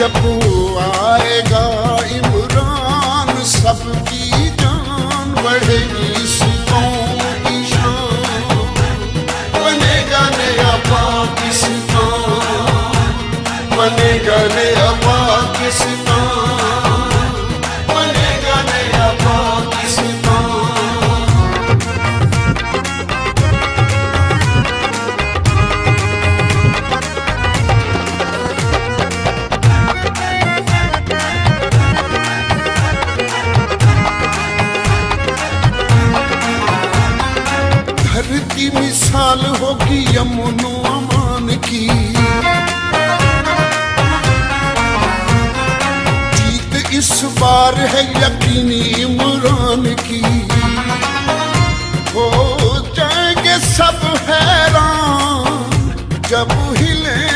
जब आएगा इमरान सबकी जान बढ़ेगी की यमुनो अमान की। जीत इस बार है यकीनी इमरान की। हो जाएँगे सब हैरान जब हिले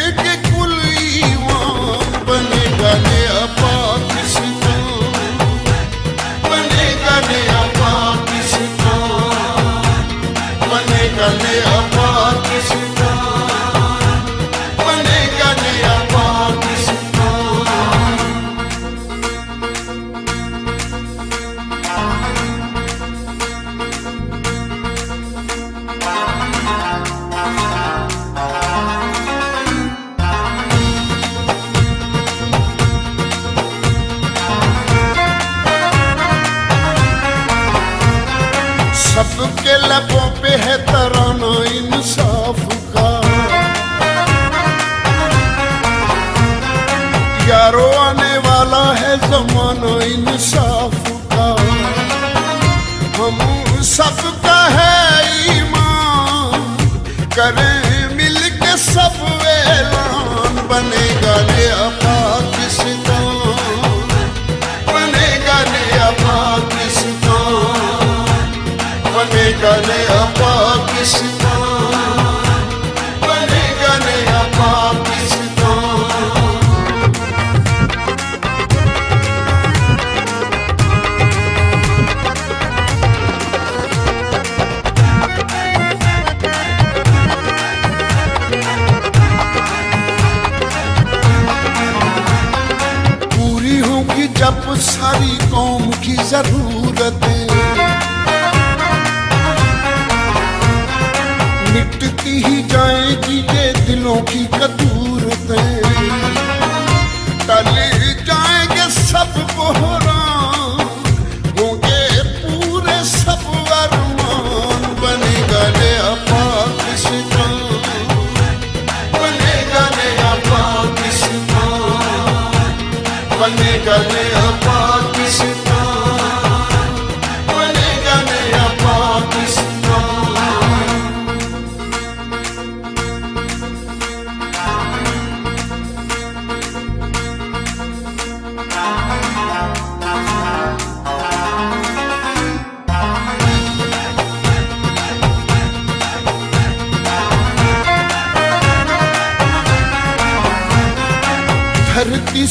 सबके लबों पे है तराना इंसाफ का। यारो आने वाला है जमाना इंसाफ का। हम सबका है ईमान, करें मिलके सब ऐलान, बनेगा ले अपना 是我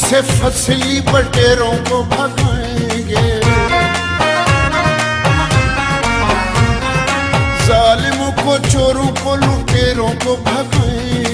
से फसली बटेरों को भगाएँगे। जालिमों को चोरों को लुटेरों को भगाएँगे।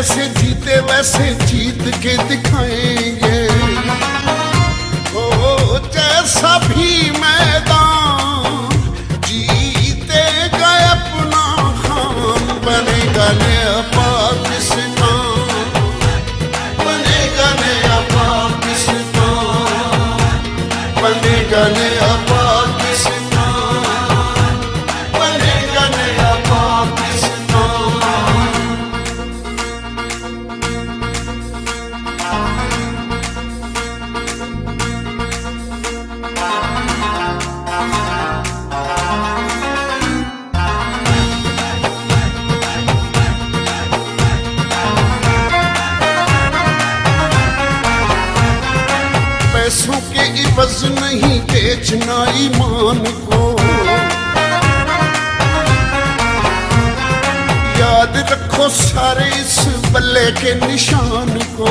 जैसे जीते, वैसे जीत के दिखाएँगे। ओ जैसा भी मैदान जीते गए अपना हम, बनेगा नया बने बनेगा नया पाकिस्तान। बनेगा बस नहीं बेचना ईमान को। याद रखो सारे इस बल्ले के निशान को।